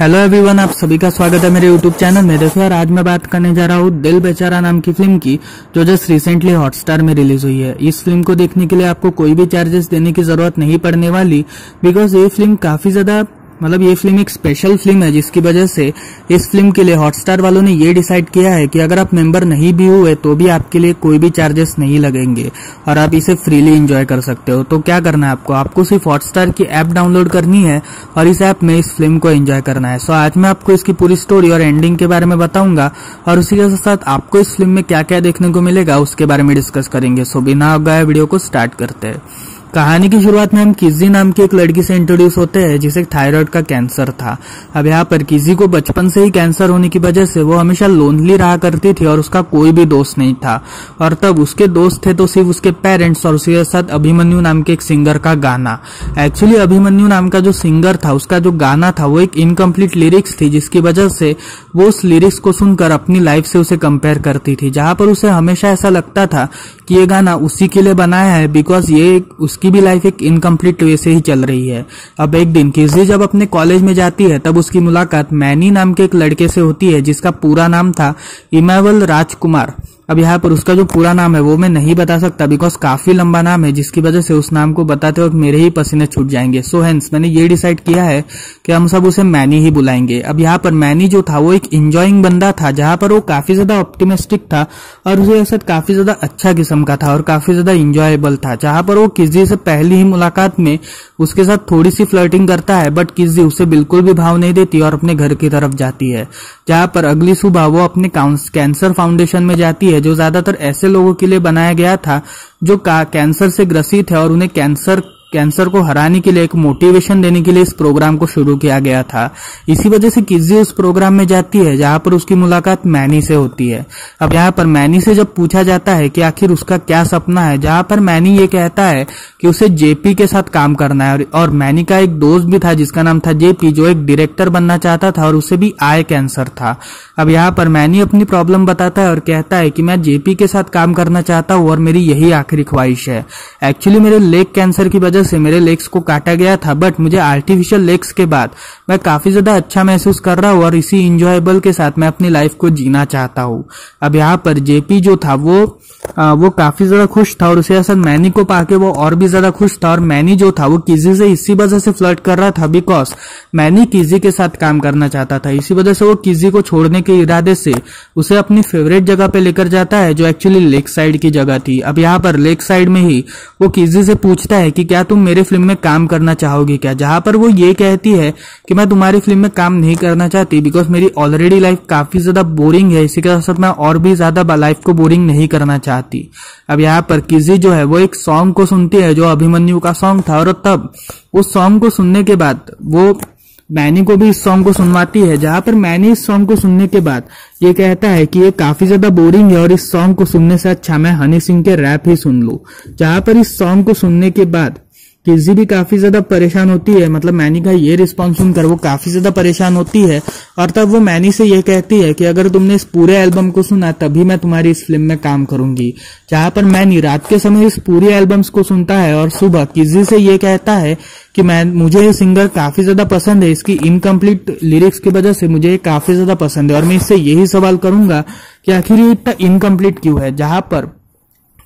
Hello everyone आप सभी का स्वागत है मेरे यूट्यूब चैनल में। देखो यार, आज मैं बात करने जा रहा हूँ दिल बेचारा नाम की फ़िल्म की, जो जस्ट रिसेंटली हॉटस्टार में रिलीज़ हुई है। इस फ़िल्म को देखने के लिए आपको कोई भी चार्जेस देने की ज़रूरत नहीं पड़ने वाली बिकॉज़ ये फ़िल्म काफ़ी ज़्यादा मतलब ये फ़िल्म एक स्पेशल फ़िल्म है, जिसकी वजह से इस फ़िल्म के लिए हॉटस्टार वालों ने ये डिसाइड किया है कि अगर आप मेंबर नहीं भी हुए तो भी आपके लिए कोई भी चार्जेस नहीं लगेंगे और आप इसे फ्रीली एंजॉय कर सकते हो। तो क्या करना है आपको? आपको सिर्फ़ हॉटस्टार की ऐप डाउनलोड करनी है और इस ऐप में इस फ़िल्म को एंजॉय करना है। सो आज मैं आपको इसकी पूरी स्टोरी और एंडिंग के बारे में बताऊँगा और उसी के साथ आपको इस फ़िल्म में क्या क्या देखने को मिलेगा, उसके बारे में डिस्कस करेंगे। सो बिना गए वीडियो को स्टार्ट करते हैं। कहानी की शुरुआत में हम किजी नाम की एक लड़की से इंट्रोड्यूस होते हैं, जिसे थायराइड का कैंसर था। अब यहाँ पर किजी को बचपन से ही कैंसर होने की वजह से वो हमेशा लोनली रहा करती थी और उसका कोई भी दोस्त नहीं था। और तब उसके दोस्त थे तो सिर्फ़ उसके पेरेंट्स और उसके साथ अभिमन्यु नाम के एक सिंगर का गाना। एक्चुअली अभिमन्यु नाम का जो सिंगर था, उसका जो गाना था, वो एक इनकम्प्लीट लिरिक्स थी, जिसकी वजह से वो उस लिरिक्स को सुनकर अपनी लाइफ से उसे कंपेयर करती थी, जहाँ पर उसे हमेशा ऐसा लगता था कि ये गाना उसी के लिए बनाया है बिकॉज़ ये उस उसकी भी लाइफ एक इनकम्प्लीट वे से ही चल रही है। अब एक दिन किसी जब अपने कॉलेज में जाती है, तब उसकी मुलाकात मैनी नाम के एक लड़के से होती है, जिसका पूरा नाम था इमावल राजकुमार। अब यहाँ पर उसका जो पूरा नाम है वो मैं नहीं बता सकता बिकॉज़ काफ़ी लंबा नाम है जिसकी वजह से उस नाम को बताते वक्त मेरे ही पसीने छूट जाएँगे। सो so, हेंस मैंने ये डिसाइड किया है कि हम सब उसे मैनी ही बुलाएँगे। अब यहाँ पर मैनी जो था वो एक इंजॉइंग बंदा था जहाँ पर वो काफ़ी ज़्यादा ऑप्टिमिस्टिक था और उसे साथ काफ़ी ज़्यादा अच्छा किस्म का था और काफ़ी ज़्यादा इंजॉयबल था जहाँ पर वो किसी से पहली ही मुलाकात में उसके साथ थोड़ी सी फ्लर्टिंग करता है बट किसी उसे बिल्कुल भी भाव नहीं देती और अपने घर की तरफ़ जाती है। जहाँ पर अगली सुबह वो अपने कैंसर फाउंडेशन में जाती है जो ज़्यादातर ऐसे लोगों के लिए बनाया गया था, जो कैंसर से ग्रसित है और उन्हें कैंसर कैंसर को हराने के लिए एक मोटिवेशन देने के लिए इस प्रोग्राम को शुरू किया गया था। इसी वजह से किजी उस प्रोग्राम में जाती है, जहाँ पर उसकी मुलाकात मैनी से होती है। अब यहाँ पर मैनी से जब पूछा जाता है कि आखिर उसका क्या सपना है, जहाँ पर मैनी ये कहता है कि उसे जेपी के साथ काम करना है। और मैनी का एक दोस्त भी था, जिसका नाम था जेपी, जो एक डायरेक्टर बनना चाहता था और उसे भी आय कैंसर था। अब यहाँ पर मैनी अपनी प्रॉब्लम बताता है और कहता है कि मैं जेपी के साथ काम करना चाहता हूँ और मेरी यही आखिरी ख्वाहिश है। एक्चुअली मेरे लेग कैंसर की वजह से मेरे लेग्स को काटा गया था बट मुझे आर्टिफिशियल लेग्स के बाद मैं काफ़ी ज़्यादा अच्छा महसूस कर रहा हूँ और इसी इंजॉयबल के साथ मैं अपनी लाइफ को जीना चाहता हूँ। अब यहाँ पर जेपी जो था वो आ, वो काफ़ी ज़्यादा खुश था और उसे असल मैनी को पाके वो और भी ज़्यादा खुश था और मैनी जो था वो किजी से इसी वजह से फ्लर्ट कर रहा था बिकॉज़ मैनी किजी के साथ काम करना चाहता था। इसी वजह से वो किजी को छोड़ने के इरादे से उसे अपनी फेवरेट जगह पे लेकर जाता है जो एक्चुअली लेक साइड की जगह थी। अब यहाँ पर लेक साइड में ही वो किजी से पूछता है कि क्या तुम मेरे फ़िल्म में काम करना चाहोगी क्या? जहाँ पर वो ये कहती है कि मैं तुम्हारी फ़िल्म में काम नहीं करना चाहती बिकॉज़ मेरी ऑलरेडी लाइफ काफ़ी ज़्यादा बोरिंग है, इसी के साथ मैं और भी ज़्यादा लाइफ को बोरिंग नहीं करना चाहती। अब यहाँ पर किजी जो है, वो एक सॉन्ग को सुनती है, जो अभिमन्यु का सॉन्ग था, और तब उस सॉन्ग को सुनने के बाद वो मैनी को भी इस सॉन्ग को सुनवाती है। जहाँ पर मैनी इस सॉन्ग को सुनने के बाद ये कहता है कि ये काफ़ी ज़्यादा बोरिंग है, और इस सॉन्ग को सुनने से अच्छा मैं हनी सिंह के रैप ही सुन लू। जहाँ पर इस सॉन्ग को सुनने के बाद किसी भी काफ़ी ज़्यादा परेशान होती है मतलब मैनी का ये रिस्पॉन्स सुनकर वो काफ़ी ज़्यादा परेशान होती है, और तब वो मैनी से ये कहती है कि अगर तुमने इस पूरे एल्बम को सुना, तभी मैं तुम्हारी इस फ़िल्म में काम करूँगी। जहाँ पर मैनी रात के समय इस पूरे एल्बम्स को सुनता है, और सुबह किसी से ये कहता है कि मैं, मुझे ये सिंगर काफ़ी ज़्यादा पसंद है, इसकी इनकम्प्लीट लिरिक्स की वजह से मुझे काफ़ी ज़्यादा पसंद है, और मैं इससे यही सवाल करूँगा कि आखिर ये इतना इनकम्प्लीट क्यों है? जहाँ पर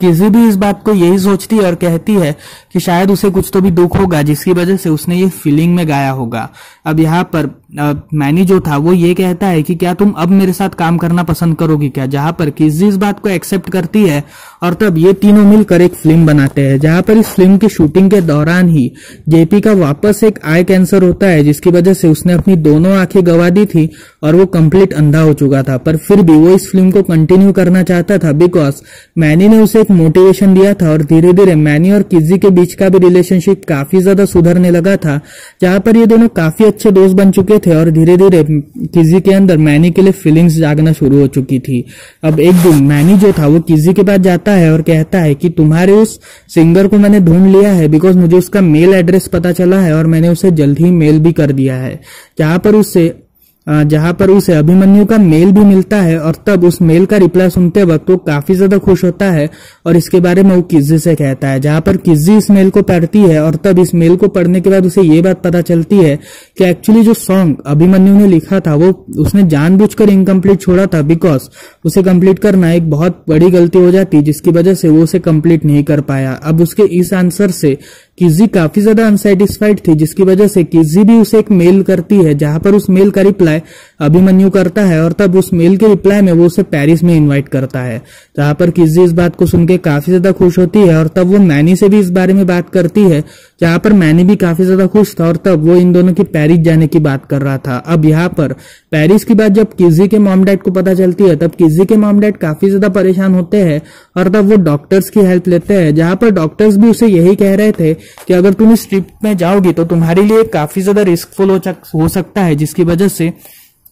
किसी भी इस बात को यही सोचती है और कहती है कि शायद उसे कुछ तो भी दुख होगा, जिसकी वजह से उसने ये फीलिंग में गाया होगा। अब यहाँ पर मैनी जो था, वो ये कहता है कि क्या तुम अब मेरे साथ काम करना पसंद करोगी क्या? जहाँ पर किसी इस बात को एक्सेप्ट करती है और तब ये तीनों मिलकर एक फ़िल्म बनाते हैं, जहाँ पर इस फ़िल्म की शूटिंग के दौरान ही जेपी का वापस एक आई कैंसर होता है, जिसकी वजह से उसने अपनी दोनों आँखें गवा दी थी और वो कंप्लीट अंधा हो चुका था। पर फिर भी वो इस फ़िल्म को कंटिन्यू करना चाहता था बिकॉज़ मैनी ने उसे एक मोटिवेशन दिया था और धीरे धीरे मैनी और किजी के बीच का भी रिलेशनशिप काफ़ी ज़्यादा सुधरने लगा था, जहाँ पर ये दोनों काफ़ी अच्छे दोस्त बन चुके थे और धीरे धीरे किजी के अंदर मैनी के लिए फीलिंग्स जागना शुरू हो चुकी थी। अब एक दिन मैनी जो था, वो किजी के पास जाता है और कहता है कि तुम्हारे उस सिंगर को मैंने ढूंढ लिया है बिकॉज़ मुझे उसका मेल एड्रेस पता चला है और मैंने उसे जल्द ही मेल भी कर दिया है। जहाँ पर उससे जहाँ पर उसे अभिमन्यु का मेल भी मिलता है और तब उस मेल का रिप्लाई सुनते वक्त वो काफ़ी ज़्यादा खुश होता है और इसके बारे में वो किज्जी से कहता है, जहाँ पर किज्जी इस मेल को पढ़ती है और तब इस मेल को पढ़ने के बाद उसे ये बात पता चलती है कि एक्चुअली जो सॉन्ग अभिमन्यु ने लिखा था, वो उसने जानबूझकर इनकम्प्लीट छोड़ा था बिकॉज़ उसे कंप्लीट करना एक बहुत बड़ी गलती हो जाती, जिसकी वजह से वो उसे कंप्लीट नहीं कर पाया। अब उसके इस आंसर से किजी काफ़ी ज़्यादा अनसेटिस्फाइड थी, जिसकी वजह से किजी भी उसे एक मेल करती है, जहाँ पर उस मेल का रिप्लाई अभिमन्यु करता है, और तब उस मेल के रिप्लाई में वो उसे पेरिस में इनवाइट करता है। जहाँ पर किजी इस बात को सुन के काफ़ी ज़्यादा खुश होती है, और तब वो मैनी से भी इस बारे में बात करती है, जहाँ पर मैनी भी काफ़ी ज़्यादा खुश था, और तब वो इन दोनों की पेरिस जाने की बात कर रहा था। अब यहाँ पर पेरिस की बात जब किजी के मॉम डैड को पता चलती है, तब किजी के मॉम डैड काफ़ी ज़्यादा परेशान होते हैं, और तब वो डॉक्टर्स की हेल्प लेते हैं, जहाँ पर डॉक्टर्स भी उसे यही कह रहे थे कि अगर तुम इस ट्रिप में जाओगी तो तुम्हारे लिए काफ़ी ज़्यादा रिस्कफुल हो सकता है, जिसकी वजह से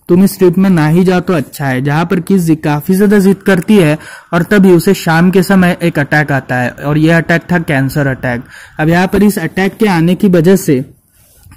तुम इस ट्रिप में ना ही जाओ तो अच्छा है। जहाँ पर किस काफ़ी ज़्यादा जिद करती है और तभी उसे शाम के समय एक अटैक आता है और यह अटैक था कैंसर अटैक अब यहाँ पर इस अटैक के आने की वजह से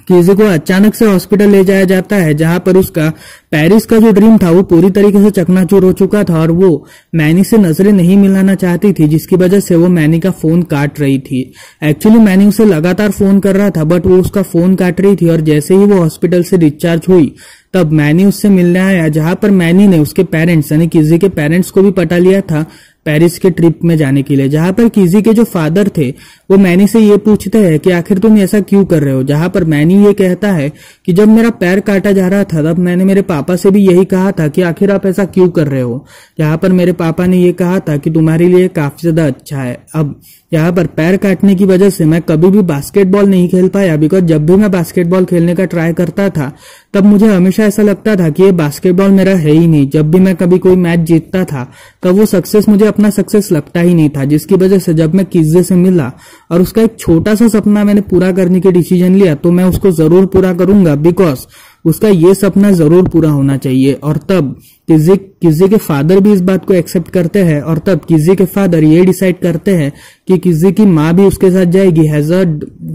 किसी को अचानक से हॉस्पिटल ले जाया जाता है, जहाँ पर उसका पेरिस का जो ड्रीम था, वो पूरी तरीके से चकनाचूर हो चुका था और वो मैनी से नज़रें नहीं मिलाना चाहती थी, जिसकी वजह से वो मैनी का फ़ोन काट रही थी। एक्चुअली मैनी उसे लगातार फ़ोन कर रहा था बट वो उसका फ़ोन काट रही थी और जैसे ही वो हॉस्पिटल से डिस्चार्ज हुई, तब मैनी उससे मिलने आया, जहाँ पर मैनी ने उसके पेरेंट्स, यानी किसी के पेरेंट्स को भी पटा लिया था पेरिस के ट्रिप में जाने के लिए। जहाँ पर किजी के जो फादर थे, वो मैनी से ये पूछते हैं कि आखिर तुम ऐसा क्यों कर रहे हो? जहाँ पर मैनी ये कहता है कि जब मेरा पैर काटा जा रहा था, तब मैंने मेरे पापा से भी यही कहा था कि आखिर आप ऐसा क्यों कर रहे हो? जहाँ पर मेरे पापा ने ये कहा था कि तुम्हारे लिए काफ़ी ज़्यादा अच्छा है। अब यहाँ पर पैर काटने की वजह से मैं कभी भी बास्केटबॉल नहीं खेल पाया बिकॉज़ जब भी मैं बास्केटबॉल खेलने का ट्राई करता था, तब मुझे हमेशा ऐसा लगता था कि ये बास्केटबॉल मेरा है ही नहीं। जब भी मैं कभी कोई मैच जीतता था, तब वो सक्सेस मुझे अपना सक्सेस लगता ही नहीं था, जिसकी वजह से जब मैं किज्जे से मिला और उसका एक छोटा सा सपना मैंने पूरा करने के डिसीज़न लिया तो मैं उसको ज़रूर पूरा करूँगा बिकॉज़ उसका ये सपना ज़रूर पूरा होना चाहिए। और तब किजी किजी के फादर भी इस बात को एक्सेप्ट करते हैं, और तब किजी के फादर ये डिसाइड करते हैं कि किजी की माँ भी उसके साथ जाएगी हैज़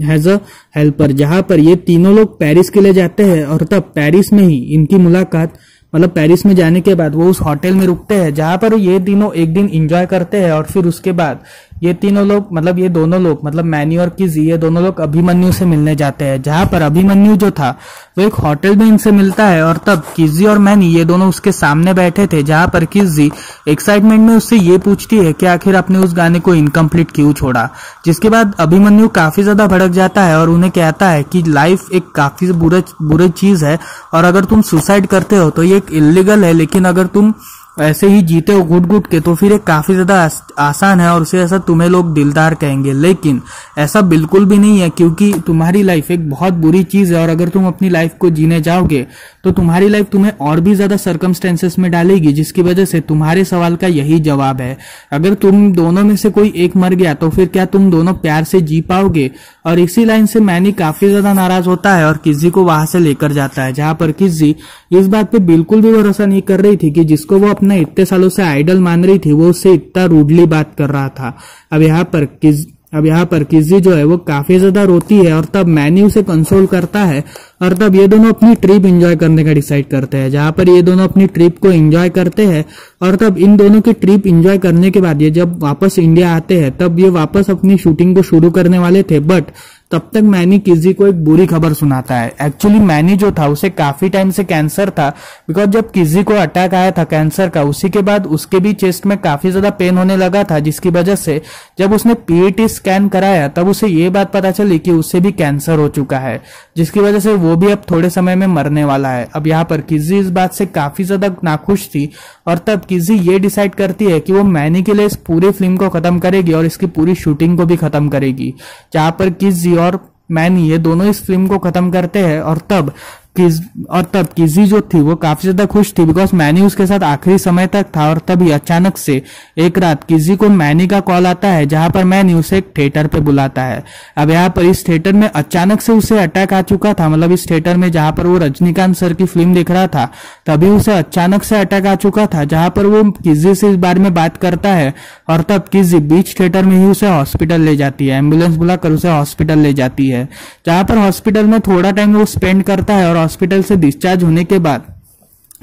हैज़ अ हेल्पर जहाँ पर ये तीनों लोग पेरिस के लिए जाते हैं, और तब पेरिस में ही इनकी मुलाकात मतलब पेरिस में जाने के बाद वो उस होटल में रुकते हैं, जहाँ पर ये तीनों एक दिन एंजॉय करते हैं और फिर उसके बाद ये तीनों लोग मतलब ये दोनों लोग मतलब मैनी और किजी ये दोनों लोग अभिमन्यु से मिलने जाते हैं। जहाँ पर अभिमन्यु जो था, वो एक होटल में इनसे मिलता है और तब किजी और मैनी, ये दोनों उसके सामने बैठे थे, जहाँ पर किजी एक्साइटमेंट में उससे ये पूछती है कि आखिर आपने उस गाने को इनकम्प्लीट क्यों छोड़ा? जिसके बाद अभिमन्यु काफ़ी ज़्यादा भड़क जाता है और उन्हें कहता है कि लाइफ एक काफ़ी बुरे बुरे चीज़ है और अगर तुम सुसाइड करते हो तो ये एक इलीगल है, लेकिन अगर तुम ऐसे ही जीते हो घुट घुट के तो फिर ये काफ़ी ज़्यादा आसान है और उसे ऐसा तुम्हें लोग दिलदार कहेंगे। लेकिन ऐसा बिल्कुल भी नहीं है क्योंकि तुम्हारी लाइफ एक बहुत बुरी चीज़ है और अगर तुम अपनी लाइफ को जीने जाओगे तो तुम्हारी लाइफ तुम्हें और भी ज़्यादा सर्कमस्टेंसेस में डालेगी, जिसकी वजह से तुम्हारे सवाल का यही जवाब है। अगर तुम दोनों में से कोई एक मर गया तो फिर क्या तुम दोनों प्यार से जी पाओगे? और इसी लाइन से मैनी काफ़ी ज़्यादा नाराज़ होता है और किसी को वहाँ से लेकर जाता है, जहाँ पर किसी इस बात पर बिल्कुल भी भरोसा नहीं कर रही थी कि जिसको वो अपना इतने सालों से आइडल मान रही थी, वो उससे इतना रूडली बात कर रहा था। अब यहाँ पर किस अब यहाँ पर किजी जो है, वो काफ़ी ज़्यादा रोती है और तब मैनी उसे कंसोल करता है और तब ये दोनों अपनी ट्रिप एंजॉय करने का डिसाइड करते हैं। जहाँ पर ये दोनों अपनी ट्रिप को एंजॉय करते हैं और तब इन दोनों की ट्रिप एंजॉय करने के बाद ये जब वापस इंडिया आते हैं, तब ये वापस अपनी शूटिंग को शुरू करने वाले थे। बट तब तक मैनी किसी को एक बुरी खबर सुनाता है। एक्चुअली मैनी जो था, उसे काफ़ी टाइम से कैंसर था। बिकॉज़ जब किसी को अटैक आया था कैंसर का, उसी के बाद उसके भी चेस्ट में काफ़ी ज़्यादा पेन होने लगा था, जिसकी वजह से जब उसने पीएटी स्कैन कराया, तब उसे ये बात पता चली कि उससे भी कैंसर हो चुका है, जिसकी वजह से वो भी अब थोड़े समय में मरने वाला है। अब यहाँ पर किजी इस बात से काफ़ी ज़्यादा नाखुश थी और तब किजी ये डिसाइड करती है कि वो मैनी के लिए इस पूरी फ़िल्म को खत्म करेगी और इसकी पूरी शूटिंग को भी खत्म करेगी, जहाँ पर किजी और मैनी ये दोनों इस फ़िल्म को खत्म करते हैं और तब किज और तब किजी जो थी वो काफ़ी ज़्यादा खुश थी बिकॉज़ मैनी उसके साथ आखिरी समय तक था और तभी अचानक से एक रात किजी को मैनी का कॉल आता है, जहाँ पर मैनी उसे एक थिएटर पे बुलाता है। अब यहाँ पर इस थिएटर में अचानक से उसे अटैक आ चुका था मतलब इस थिएटर में जहाँ पर वो रजनीकांत सर की फ़िल्म देख रहा था, तभी उसे अचानक से अटैक आ चुका था, जहाँ पर वो किजी से इस बारे में बात करता है और तब किजी बीच थिएटर में ही उसे हॉस्पिटल ले जाती है एंबुलेंस बुलाकर उसे हॉस्पिटल ले जाती है, जहाँ पर हॉस्पिटल में थोड़ा टाइम वो स्पेंड करता है और हॉस्पिटल से डिस्चार्ज होने के बाद,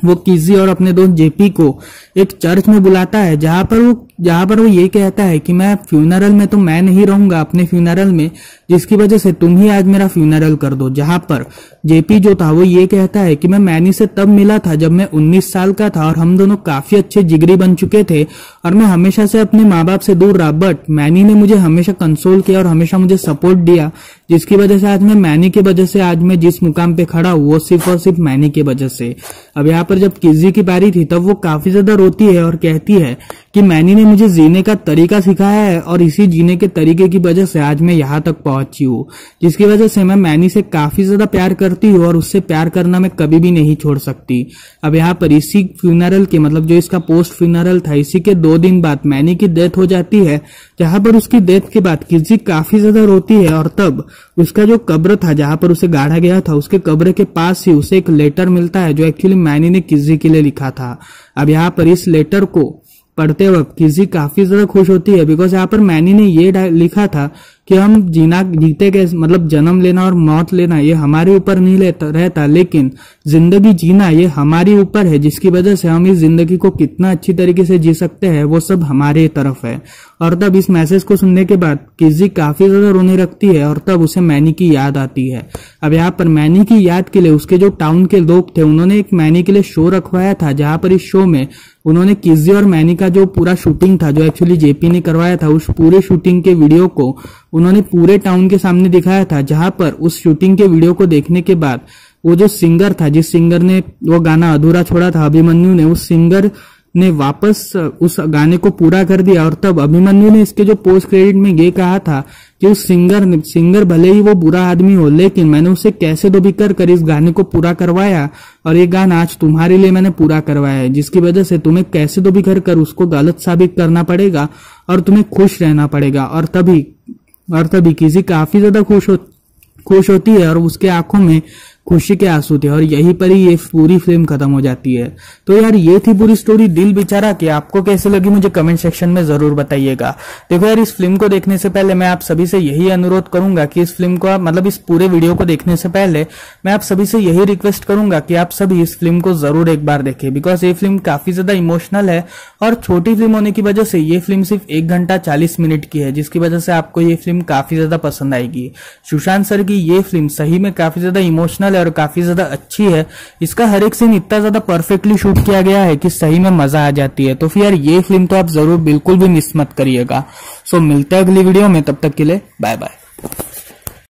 वो किजी और अपने दोस्त जेपी को एक चर्च में बुलाता है, जहाँ पर वो, जहाँ पर वो ये कहता है कि मैं फ्यूनरल में तो मैं नहीं रहूँगा अपने फ्यूनरल में, जिसकी वजह से तुम ही आज मेरा फ्यूनरल कर दो। जहाँ पर जेपी जो था, वो ये कहता है कि मैं मैनी से तब मिला था जब मैं 19 साल का था और हम दोनों काफ़ी अच्छे जिगरी बन चुके थे और मैं हमेशा से अपने माँ बाप से दूर रहा। बट मैनी ने मुझे हमेशा कंसोल किया और हमेशा मुझे सपोर्ट दिया जिसकी वजह से आज मैं मैनी की वजह से आज मैं जिस मुकाम पे खड़ा हूँ, वो सिर्फ़ और सिर्फ़ मैनी की वजह से। अब यहाँ पर जब किजी की बारी थी, तब वो काफ़ी ज़्यादा रोती है और कहती है कि मैनी ने मुझे जीने का तरीका सिखाया है और इसी जीने के तरीके की वजह से आज मैं यहाँ तक पहुँची हूँ, जिसकी वजह से मैं मैनी से काफ़ी ज़्यादा प्यार करती हूँ और उससे प्यार करना मैं कभी भी नहीं छोड़ सकती। अब यहाँ पर इसी फ्यूनरल के मतलब जो इसका पोस्ट फ्यूनरल था, इसी के दो दिन बाद मैनी की डेथ हो जाती है, जहाँ पर उसकी डेथ के बाद किसी काफ़ी ज़्यादा रोती है और तब उसका जो कब्र था, जहाँ पर उसे गाढ़ा गया था, उसके कब्र के पास ही उसे एक लेटर मिलता है, जो एक्चुअली मैनी ने किसी के लिए लिखा था। अब यहाँ पर इस लेटर को पढ़ते वक्त किसी काफ़ी ज़्यादा खुश होती है बिकॉज़ यहाँ पर मैनी ने ये लिखा था कि हम जीना, जीते के मतलब जन्म लेना और मौत लेना, ये हमारे ऊपर नहीं रहता, लेकिन ज़िंदगी जीना ये हमारे ऊपर है, जिसकी वजह से हम इस ज़िंदगी को कितना अच्छी तरीके से जी सकते हैं, वो सब हमारे तरफ़ है। और तब इस मैसेज को सुनने के बाद किसी काफ़ी ज़्यादा रोने रखती है, और तब उसे मैनी की याद आती है। अब यहाँ पर मैनी की याद के लिए, उसके जो टाउन के लोग थे, उन्होंने एक मैनी के लिए शो रखवाया था, जहाँ पर इस शो में उन्होंने किजी और मैनी का जो पूरा शूटिंग था, जो एक्चुअली जेपी ने करवाया था, उस पूरे शूटिंग के वीडियो को उन्होंने पूरे टाउन के सामने दिखाया था, जहाँ पर उस शूटिंग के वीडियो को देखने के बाद वो जो सिंगर था, जिस सिंगर ने वो गाना अधूरा छोड़ा था, अभिमन्यु ने, उस सिंगर ने वापस उस गाने को पूरा कर दिया और तब अभिमन्यु ने इसके जो पोस्ट क्रेडिट में ये कहा था कि उस सिंगर सिंगर भले ही वो बुरा आदमी हो, लेकिन मैंने उसे कैसे भी कर कर इस गाने को पूरा करवाया और ये गाना आज तुम्हारे लिए मैंने पूरा करवाया है, जिसकी वजह से तुम्हें कैसे तो भी कर कर उसको गलत साबित करना पड़ेगा और तुम्हें खुश रहना पड़ेगा और तभी और तभी किसी काफ़ी ज़्यादा खुश हो, खुश होती है और उसके आँखों में खुशी के आँसू थे और यहीं पर ही ये पूरी फ़िल्म खत्म हो जाती है। तो यार, ये थी पूरी स्टोरी दिल बेचारा की। आपको कैसे लगी मुझे कमेंट सेक्शन में ज़रूर बताइएगा। देखो यार, इस फ़िल्म को देखने से पहले मैं आप सभी से यही अनुरोध करूँगा कि इस फ़िल्म को आप मतलब इस पूरे वीडियो को देखने से पहले मैं आप सभी से यही रिक्वेस्ट करूँगा कि आप सभी इस फ़िल्म को ज़रूर एक बार देखें। बिकॉज़ ये फ़िल्म काफ़ी ज़्यादा इमोशनल है और छोटी फ़िल्म होने की वजह से ये फ़िल्म सिर्फ़ एक घंटा चालीस मिनट की है, जिसकी वजह से आपको ये फ़िल्म काफ़ी ज़्यादा पसंद आएगी। सुशांत सर की ये फ़िल्म सही में काफ़ी ज़्यादा इमोशनल है और काफ़ी ज़्यादा अच्छी है। इसका हर एक सीन इतना ज़्यादा परफेक्टली शूट किया गया है कि सही में मज़ा आ जाती है। तो फिर यार, ये फ़िल्म तो आप ज़रूर बिल्कुल भी मिस मत करिएगा। सो मिलते हैं अगली वीडियो में। तब तक के लिए बाय बाय